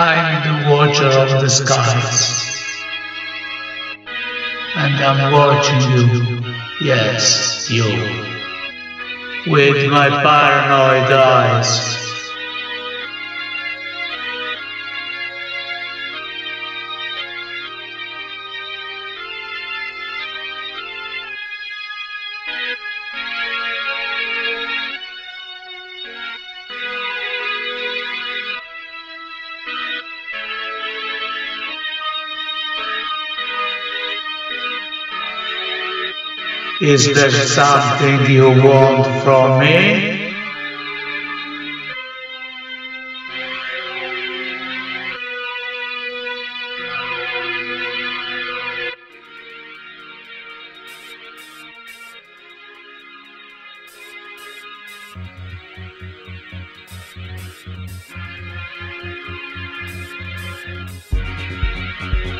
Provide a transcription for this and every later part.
I'm the watcher of the skies. And I'm watching you, yes, you, with my paranoid eyes. Is there something you want from me?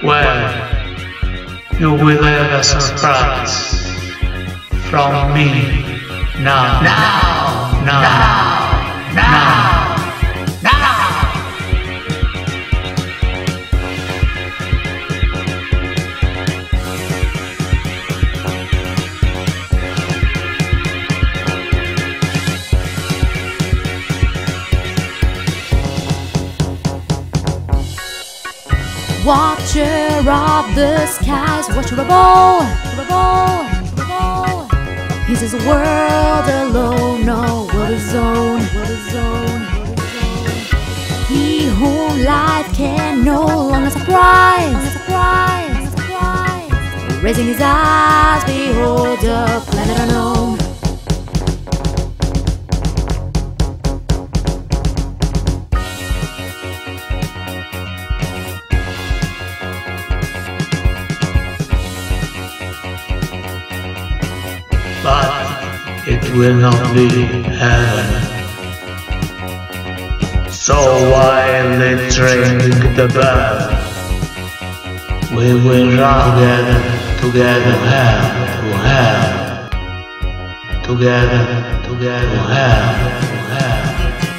Well, you will have a surprise from me now. Now, Now. now, now, now. Watcher of the skies, watcher of His is a world alone, no world is own. He whom life can no longer surprise, surprise, surprise. Raising his eyes, behold a planet unknown. Will not be heaven. So while it's ringing the bell, we will run together, together, hand to hand, together, together, hand to hand.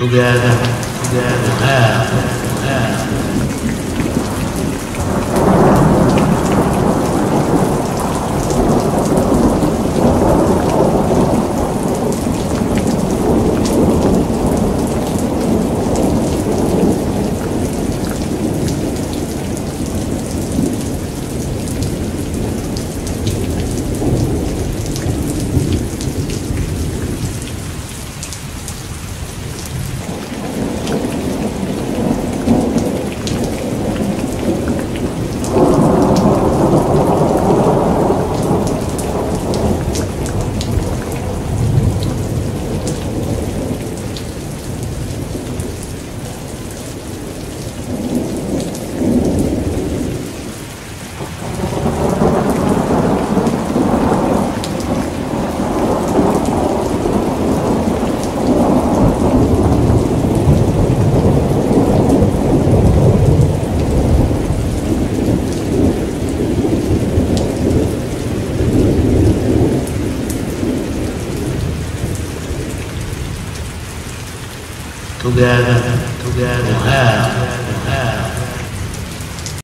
Together, together, have, have. Have,